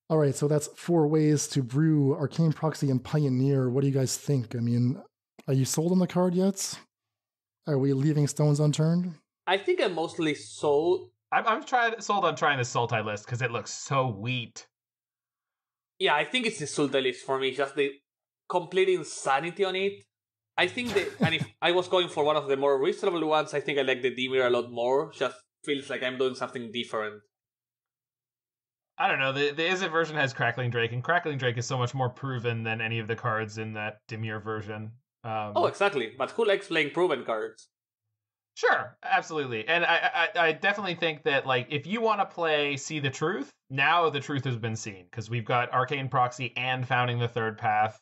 All right, so that's four ways to brew Arcane Proxy and Pioneer. What do you guys think? I mean, are you sold on the card yet? Are we leaving stones unturned? I think I'm mostly sold. I'm, I'm trying sold on trying the Sultai list because it looks so wheat. Yeah, I think it's the Sultai list for me. Just the complete insanity on it. I think that, and if I was going for one of the more reasonable ones, I think I like the Dimir a lot more. Just feels like I'm doing something different. I don't know. The the Izzet version has Crackling Drake, and Crackling Drake is so much more proven than any of the cards in that Dimir version. Um, Oh, exactly. But who likes playing proven cards? Sure, absolutely, and I, I I definitely think that like if you want to play See the Truth, now the truth has been seen because we've got Arcane Proxy and Founding the Third Path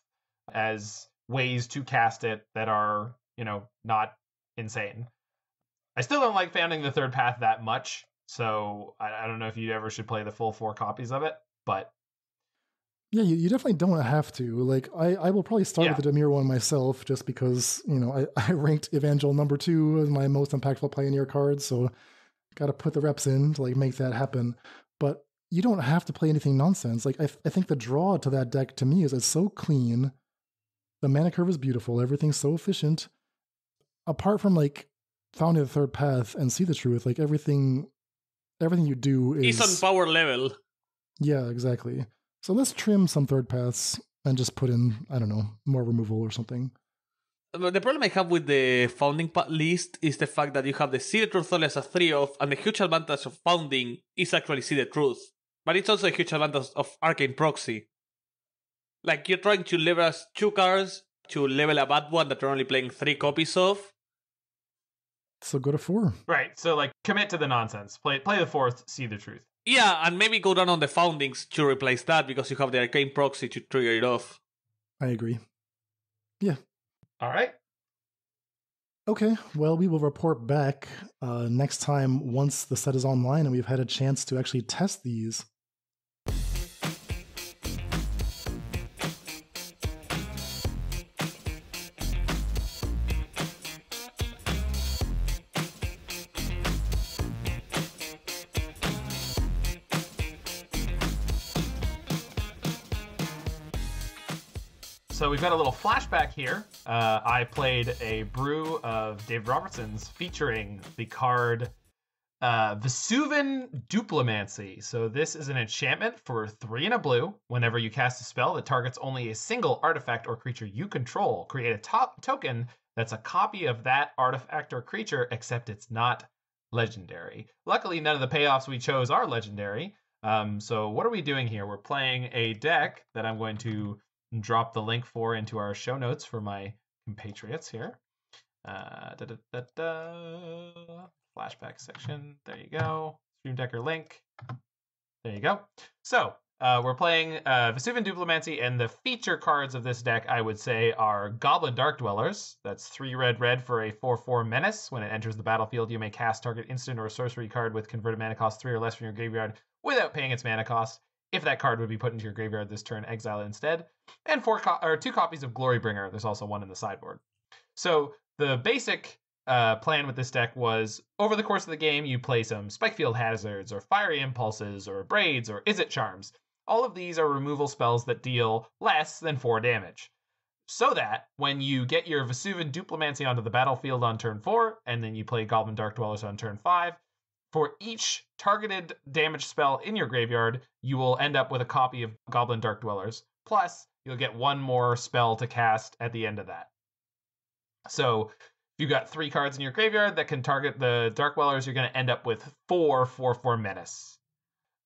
as ways to cast it that are you know not insane. I still don't like Founding the Third Path that much, so I, I don't know if you ever should play the full four copies of it, but Yeah, you, you definitely don't have to. Like, I, I will probably start Yeah. with the Dimir one myself just because, you know, I, I ranked Evangel number two as my most impactful Pioneer card, so got to put the reps in to like make that happen. But you don't have to play anything nonsense. Like I, I think the draw to that deck to me is it's so clean. The mana curve is beautiful. Everything's so efficient. Apart from like founding the third path and see the truth, like everything, everything you do is It's on power level. yeah, exactly. So let's trim some third paths and just put in I don't know more removal or something. The problem I have with the founding path list is the fact that you have the See the Truth only as a 3 of, and the huge advantage of founding is actually See the Truth. But it's also a huge advantage of Arcane Proxy. Like, you're trying to leverage two cards to level a bad one that you're only playing three copies of. So go to four. Right. So like commit to the nonsense. Play play the fourth, see the truth. Yeah, and maybe go down on the foundings to replace that because you have the Arcane Proxy to trigger it off. I agree. Yeah. All right. Okay, well, we will report back uh, next time once the set is online and we've had a chance to actually test these. Got a little flashback here. Uh, I played a brew of Dave Robertson's featuring the card uh, Vesuvan Duplimancy. So this is an enchantment for three and a blue. Whenever you cast a spell that targets only a single artifact or creature you control, create a top token that's a copy of that artifact or creature, except it's not legendary. Luckily, none of the payoffs we chose are legendary. Um, so what are we doing here? We're playing a deck that I'm going to drop the link for into our show notes for my compatriots here. Uh, da, da, da. Flashback section. There you go. Stream Decker link. There you go. So uh, we're playing uh, Vesuvan Duplimancy, and the feature cards of this deck, I would say, are Goblin Dark Dwellers. That's three red red for a 4 4 menace. When it enters the battlefield, you may cast target instant or sorcery card with converted mana cost three or less from your graveyard without paying its mana cost. If that card would be put into your graveyard this turn, exile it instead. And four co- or two copies of Glorybringer. There's also one in the sideboard. So the basic uh, plan with this deck was over the course of the game, you play some Spikefield Hazards or Fiery Impulses or Braids or Izzet Charms. All of these are removal spells that deal less than four damage. So that when you get your Vesuvan Duplimancy onto the battlefield on turn four, and then you play Goblin Dark Dwellers on turn five, for each targeted damage spell in your graveyard, you will end up with a copy of Goblin Dark Dwellers. Plus, you'll get one more spell to cast at the end of that. So, if you've got three cards in your graveyard that can target the Dark Dwellers, you're going to end up with four 4 4 Menace.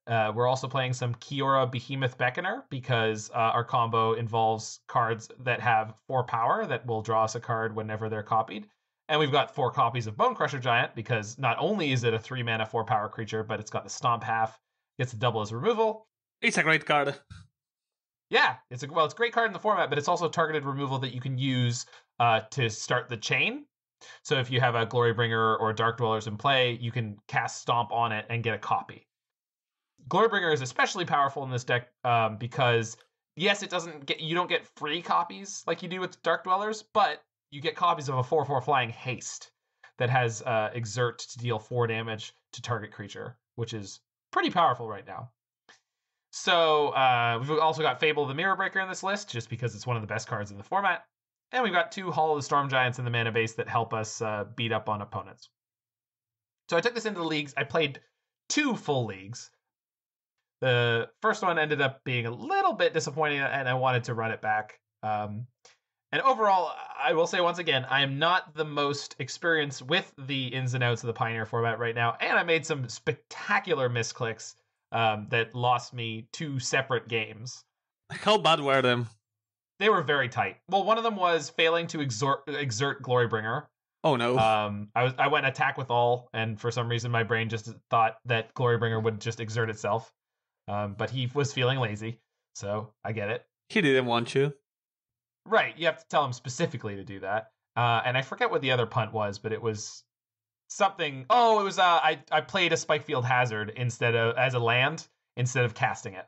Uh, we're also playing some Kiora Behemoth Beckoner because uh, our combo involves cards that have four power that will draw us a card whenever they're copied. And we've got four copies of Bonecrusher Giant because not only is it a three mana, four power creature, but it's got the Stomp half, gets a double as removal. It's a great card. Yeah, it's a well, it's a great card in the format, but it's also targeted removal that you can use uh, to start the chain. So if you have a Glorybringer or Dark Dwellers in play, you can cast Stomp on it and get a copy. Glorybringer is especially powerful in this deck um, because yes, it doesn't get you don't get free copies like you do with Dark Dwellers, but you get copies of a 4 4 flying haste that has uh, exert to deal 4 damage to target creature, which is pretty powerful right now. So uh, we've also got Fable the Mirror Breaker in this list, just because it's one of the best cards in the format. And we've got two Hall of the Storm Giants in the mana base that help us uh, beat up on opponents. So I took this into the leagues. I played two full leagues. The first one ended up being a little bit disappointing, and I wanted to run it back. Um, and overall, I will say once again, I am not the most experienced with the ins and outs of the Pioneer format right now, and I made some spectacular misclicks um, that lost me two separate games. How bad were them? They were very tight. Well, one of them was failing to exert, exert Glorybringer. Oh no. Um, I was I went attack with all, and for some reason my brain just thought that Glorybringer would just exert itself. Um, but he was feeling lazy, so I get it. he didn't want you. Right, you have to tell him specifically to do that. Uh, and I forget what the other punt was, but it was something. Oh, it was. Uh, I I played a Spikefield Hazard instead of as a land instead of casting it,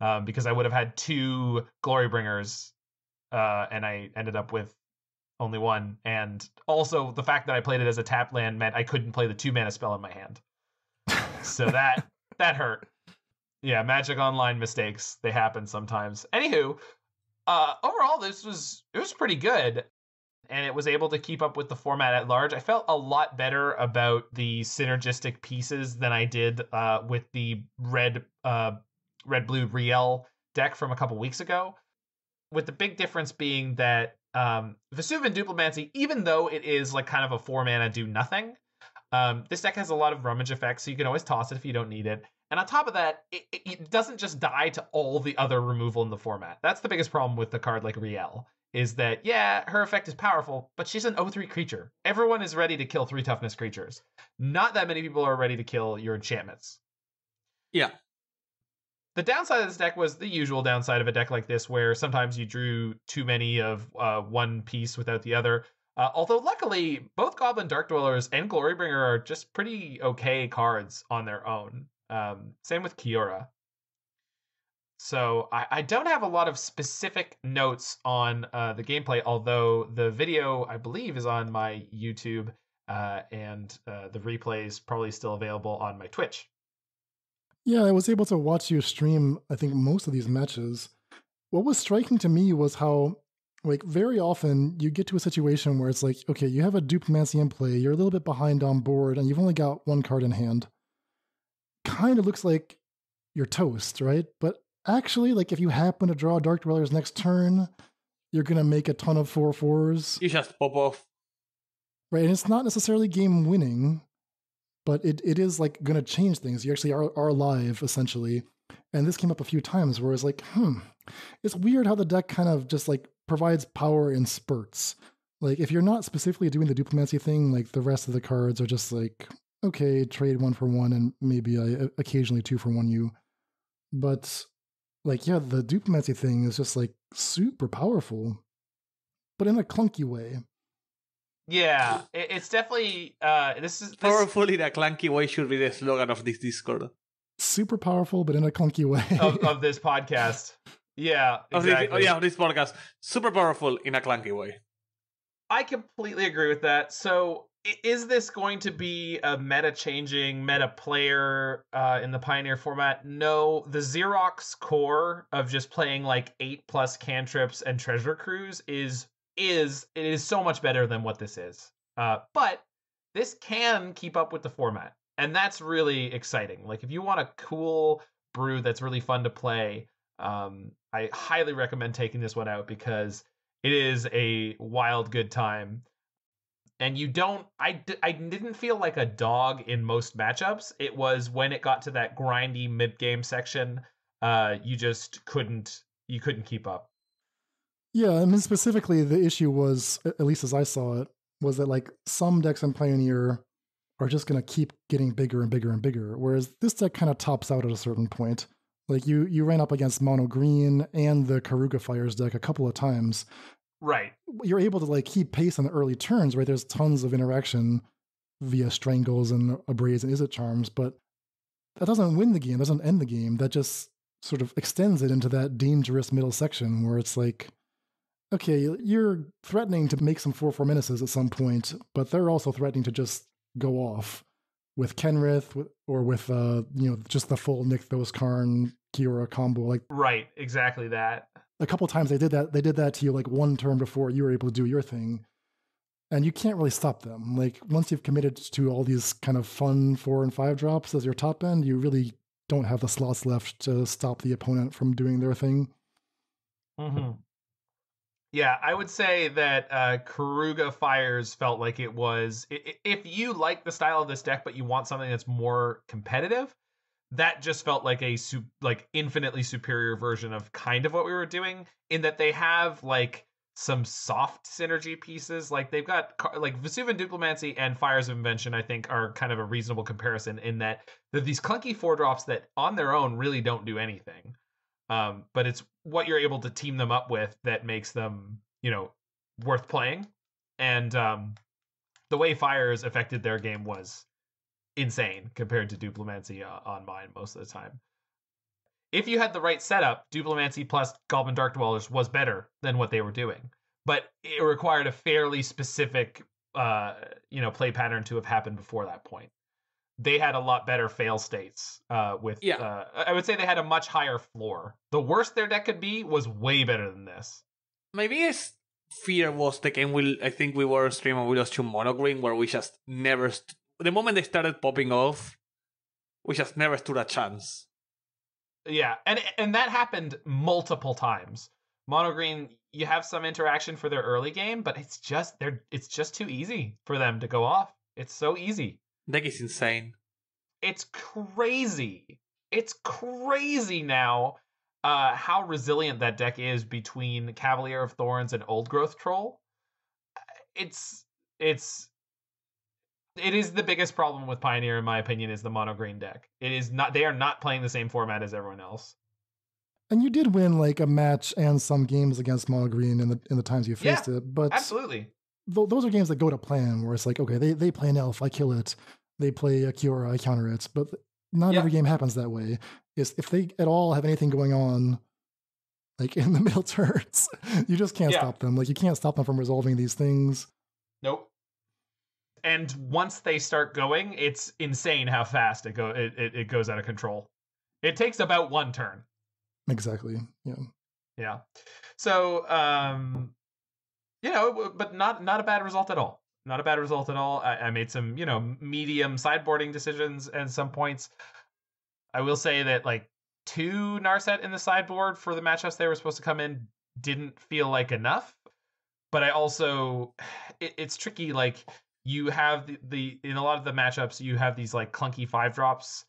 um, because I would have had two Glorybringers, uh, and I ended up with only one. And also the fact that I played it as a tap land meant I couldn't play the two mana spell in my hand. So that that hurt. Yeah, Magic Online mistakes. They happen sometimes. Anywho, uh, overall, this was it was pretty good, and it was able to keep up with the format at large. I felt a lot better about the synergistic pieces than I did uh, with the red uh, red blue Rielle deck from a couple weeks ago. With the big difference being that um, Vesuvan Duplimancy, even though it is like kind of a four mana do nothing, um, this deck has a lot of rummage effects, so you can always toss it if you don't need it. And on top of that, it, it, doesn't just die to all the other removal in the format. That's the biggest problem with the card like Rielle, is that, yeah, her effect is powerful, but she's an 0-3 creature. Everyone is ready to kill 3 toughness creatures. Not that many people are ready to kill your enchantments. Yeah. The downside of this deck was the usual downside of a deck like this, where sometimes you drew too many of uh, one piece without the other. Uh, although luckily, both Goblin Dark Dwellers and Glorybringer are just pretty okay cards on their own. Um, same with Kiora. So I, I, don't have a lot of specific notes on uh, the gameplay, although the video I believe is on my YouTube, uh, and uh, the replay is probably still available on my Twitch. Yeah, I was able to watch you stream. I think most of these matches. What was striking to me was how, like, very often you get to a situation where it's like, okay, you have a Duplimancy in play, you're a little bit behind on board, and you've only got one card in hand kind of looks like you're toast, right? But actually, like if you happen to draw Dark Dwellers next turn, you're gonna make a ton of four fours. You just pop off. Right, and it's not necessarily game winning, but it, it is like gonna change things. You actually are are alive essentially. And this came up a few times where it's like, hmm, it's weird how the deck kind of just like provides power in spurts. Like if you're not specifically doing the duplimancy thing, like the rest of the cards are just like, okay, trade one for one and maybe I occasionally two for one you. But like, yeah, the duplimancy thing is just like super powerful, but in a clunky way. Yeah, it's definitely uh this is this... powerful in a clunky way should be the slogan of this Discord. Super powerful, but in a clunky way of, of this podcast. Yeah, exactly. Of this, oh, yeah, of this podcast. Super powerful in a clunky way. I completely agree with that. So is this going to be a meta changing meta player uh, in the pioneer format? No. The xerox core of just playing like eight plus cantrips and treasure cruise is is it is so much better than what this is. Uh, but this can keep up with the format and that's really exciting. Like if you want a cool brew that's really fun to play um, i highly recommend taking this one out because it is a wild good time and you don't I, I didn't feel like a dog in most matchups. It was when it got to that grindy mid game section uh you just couldn't you couldn't keep up. Yeah i mean specifically the issue was at least as i saw it was that like some decks in pioneer are just going to keep getting bigger and bigger and bigger whereas this deck kind of tops out at a certain point. Like you you ran up against mono green and the Keruga Fires deck a couple of times Right. You're able to like keep pace on the early turns, right? There's tons of interaction via strangles and abrades and Izzet charms, but that doesn't win the game, doesn't end the game. That just sort of extends it into that dangerous middle section where it's like, okay, you're threatening to make some 4 4 menaces at some point, but they're also threatening to just go off with Kenrith or with, uh, you know, just the full Nykthos Karn Kiora combo. Like, right, exactly that a couple times they did that. They did that to you like one turn before you were able to do your thing, and you can't really stop them. Like once you've committed to all these kind of fun four and five drops as your top end, you really don't have the slots left to stop the opponent from doing their thing. Mm-hmm. Yeah, I would say that uh, Keruga Fires felt like it was. If you like the style of this deck, but you want something that's more competitive, that just felt like a su- like infinitely superior version of kind of what we were doing in that they have like some soft synergy pieces. Like they've got like Vesuvan Duplimancy and Fires of Invention I think are kind of a reasonable comparison in that they're these clunky four drops that on their own really don't do anything. Um, but it's what you're able to team them up with that makes them you know worth playing. And um, the way Fires affected their game was insane compared to Duplimancy uh, on mine most of the time. If you had the right setup, Duplimancy plus Goblin Dark Dwellers was better than what they were doing, but it required a fairly specific, uh, you know, play pattern to have happened before that point. they had a lot better fail states. Uh, with Yeah. uh, I would say they had a much higher floor. The worst their deck could be was way better than this. My biggest fear was the game we I think we were on stream and we lost to Monogreen where we just never st- the moment they started popping off, we just never stood a chance. Yeah, and and that happened multiple times. Monogreen, you have some interaction for their early game, but it's just they're it's just too easy for them to go off. It's so easy. Deck is insane. It's crazy. It's crazy now uh how resilient that deck is between Cavalier of Thorns and Old Growth Troll. It's it's it is the biggest problem with Pioneer in my opinion is the mono green deck. It is not they are not playing the same format as everyone else. And you did win like a match and some games against Mono Green in the in the times you Yeah, faced it, but Absolutely. th- those are games that go to plan, where it's like, okay, they they play an elf, I kill it. They play a Kiora, I counter it. But not Yeah. every game happens that way. Is if they at all have anything going on, like in the middle turns, you just can't Yeah. stop them. Like you can't stop them from resolving these things. Nope. And once they start going, it's insane how fast it go it, it, it goes out of control. It takes about one turn. Exactly. Yeah. Yeah. So, um, you know, but not not a bad result at all. Not a bad result at all. I, I made some, you know, medium sideboarding decisions at some points. I will say that like two Narset in the sideboard for the matchups they were supposed to come in didn't feel like enough. But I also, it, it's tricky. Like you have the, the in a lot of the matchups, you have these like clunky five drops,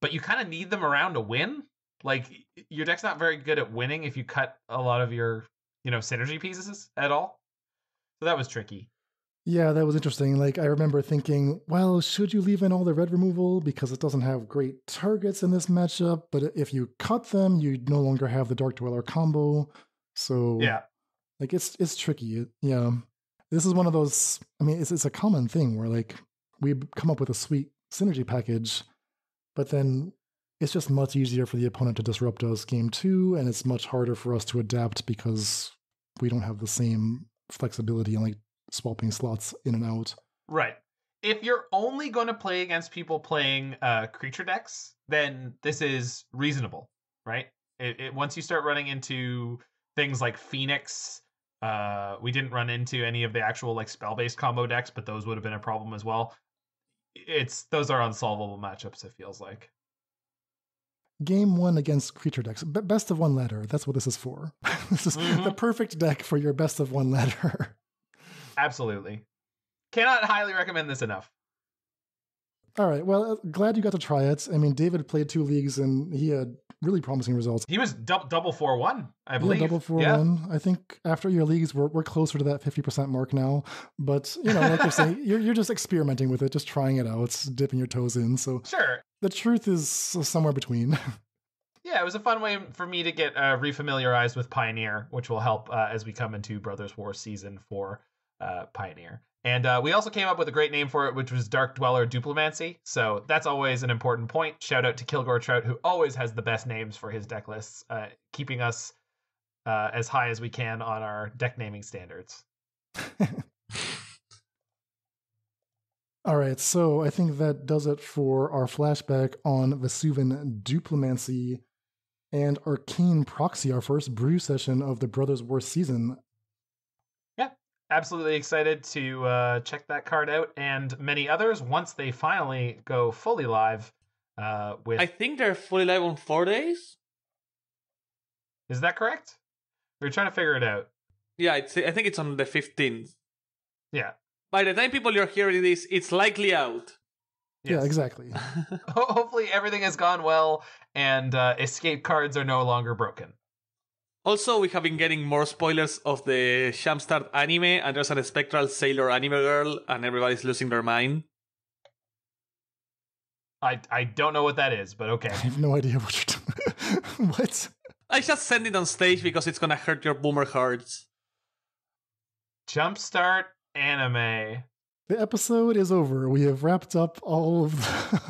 but you kind of need them around to win like your deck's not very good at winning if you cut a lot of your you know synergy pieces at all so that was tricky Yeah, that was interesting. Like I remember thinking, well, should you leave in all the red removal because it doesn't have great targets in this matchup? But if you cut them, you no longer have the Dark Dweller combo. So yeah like it's it's tricky. Yeah, this is one of those. I mean, it's it's a common thing where like we come up with a sweet synergy package, but then it's just much easier for the opponent to disrupt us game two, and it's much harder for us to adapt because we don't have the same flexibility and like swapping slots in and out. right if you're only going to play against people playing uh creature decks then this is reasonable right it, it once you start running into things like phoenix uh we didn't run into any of the actual like spell based combo decks but those would have been a problem as well it's those are unsolvable matchups it feels like Game one against creature decks. B- best of one ladder. That's what this is for. this is the Mhm. perfect deck for your best of one ladder. absolutely cannot highly recommend this enough All right. Well, uh, glad you got to try it. I mean, David played two leagues and he had really promising results. He was dou- double four one, I Yeah, believe. double four Yeah. one. I think after your leagues, we're we're closer to that fifty percent mark now. But you know, like you're saying, you're you're just experimenting with it, just trying it out, dipping your toes in. So Sure. the truth is somewhere between. Yeah, it was a fun way for me to get uh, refamiliarized with Pioneer, which will help uh, as we come into Brothers War season for uh, Pioneer. And uh, we also came up with a great name for it, which was Dark Dweller Duplimancy. So that's always an important point. Shout out to Kilgore Trout, who always has the best names for his deck lists, uh, keeping us uh, as high as we can on our deck naming standards. All right, so I think that does it for our flashback on Vesuvan Duplimancy and Arcane Proxy, our first brew session of the Brothers War season. Absolutely excited to uh, check that card out and many others once they finally go fully live uh, with I think they're fully live on four days. is that correct we're trying to figure it out Yeah, it's, I think it's on the 15th. yeah By the time people are hearing this, it's likely out. Yeah, exactly. Hopefully everything has gone well and uh, escape cards are no longer broken Also, we have been getting more spoilers of the Shamstart anime, and there's an spectral sailor anime girl, and everybody's losing their mind. i i don't know what that is but okay I have no idea what you're doing. what? I just send it on stage because it's gonna hurt your boomer hearts. jumpstart anime The episode is over. We have wrapped up all of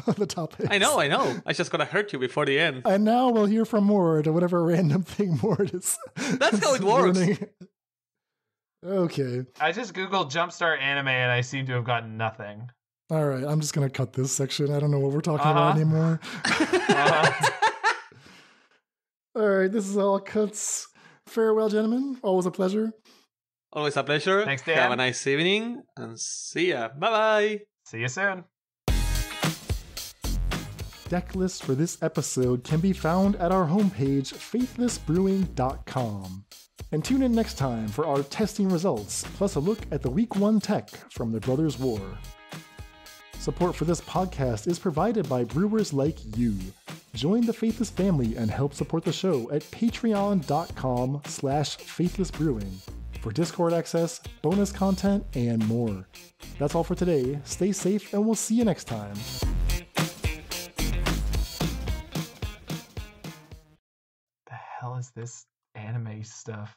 the, the topics. I know, I know. I just gotta hurt you before the end. And now we'll hear from Mord or whatever random thing Mord is. That's how is it works. learning. Okay. i just googled jumpstart anime and i seem to have gotten nothing All right, I'm just gonna cut this section. I don't know what we're talking Uh-huh. about anymore. Uh, All right, this is all cuts. Farewell, gentlemen. Always a pleasure. Always a pleasure. Thanks, Dan. Have a nice evening and see ya. Bye bye. see you soon. Deck lists for this episode can be found at our homepage, faithlessbrewing.com. And tune in next time for our testing results, plus a look at the Week 1 tech from the Brothers War. Support for this podcast is provided by brewers like you. Join the Faithless family and help support the show at patreon.com slash faithlessbrewing for Discord access, bonus content, and more. That's all for today. Stay safe, and we'll see you next time. The hell is this anime stuff?